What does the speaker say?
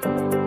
Bye.